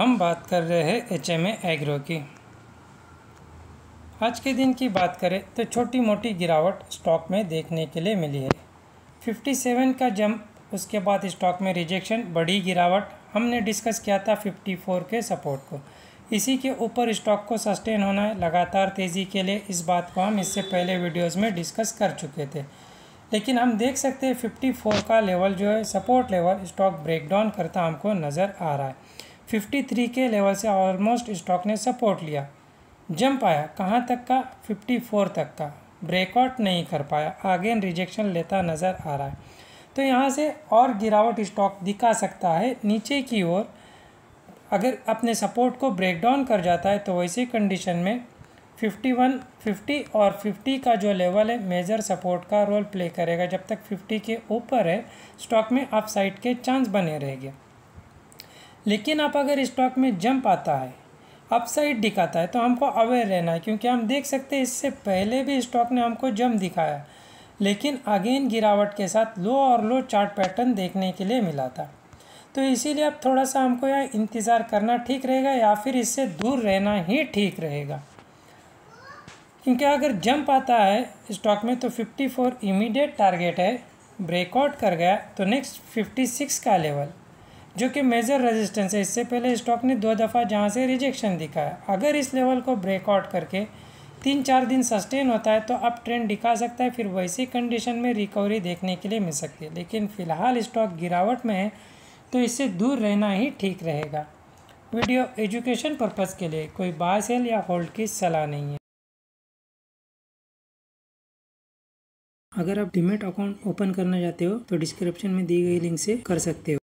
हम बात कर रहे हैं एच एम एग्रो की। आज के दिन की बात करें तो छोटी मोटी गिरावट स्टॉक में देखने के लिए मिली है। 57 का जंप, उसके बाद स्टॉक में रिजेक्शन, बड़ी गिरावट। हमने डिस्कस किया था 54 के सपोर्ट को। इसी के ऊपर स्टॉक को सस्टेन होना है लगातार तेज़ी के लिए इस बात को हम इससे पहले वीडियोस में डिस्कस कर चुके थे। लेकिन हम देख सकते हैं 54 का लेवल जो है, सपोर्ट लेवल स्टॉक ब्रेकडाउन करता हमको नज़र आ रहा है। 53 के लेवल से ऑलमोस्ट स्टॉक ने सपोर्ट लिया। जंप आया। कहाँ तक का? 54 तक का। ब्रेकआउट नहीं कर पाया। आगे रिजेक्शन लेता नज़र आ रहा है। तो यहाँ से और गिरावट स्टॉक दिखा सकता है। नीचे की ओर अगर अपने सपोर्ट को ब्रेक डाउन कर जाता है तो वैसी कंडीशन में 51, 50 और 50 का जो लेवल है मेजर सपोर्ट का रोल प्ले करेगा। जब तक 50 के ऊपर है स्टॉक में अप साइड के चांस बने रहेंगे। लेकिन आप अगर स्टॉक में जंप आता है अपसाइड दिखाता है तो हमको अवेयर रहना है, क्योंकि हम देख सकते हैं इससे पहले भी स्टॉक ने हमको जंप दिखाया। लेकिन अगेन गिरावट के साथ लो और लो चार्ट पैटर्न देखने के लिए मिला था। तो इसीलिए अब थोड़ा सा हमको यह इंतज़ार करना ठीक रहेगा, या फिर इससे दूर रहना ही ठीक रहेगा। क्योंकि अगर जंप आता है स्टॉक में तो 54 इमीडिएट टारगेट है ब्रेकआउट कर गया तो नेक्स्ट 56 का लेवल जो कि मेजर रेजिस्टेंस है। इससे पहले स्टॉक ने दो दफ़ा जहाँ से रिजेक्शन दिखाया अगर इस लेवल को ब्रेकआउट करके तीन चार दिन सस्टेन होता है तो अब ट्रेंड दिखा सकता है, फिर वैसी कंडीशन में रिकवरी देखने के लिए मिल सकती है। लेकिन फ़िलहाल स्टॉक गिरावट में है तो इससे दूर रहना ही ठीक रहेगा। वीडियो एजुकेशन पर्पज़ के लिए कोई बाय सेल या होल्ड की सलाह नहीं है। अगर आप डिमेट अकाउंट ओपन करना चाहते हो तो डिस्क्रिप्शन में दी गई लिंक से कर सकते हो।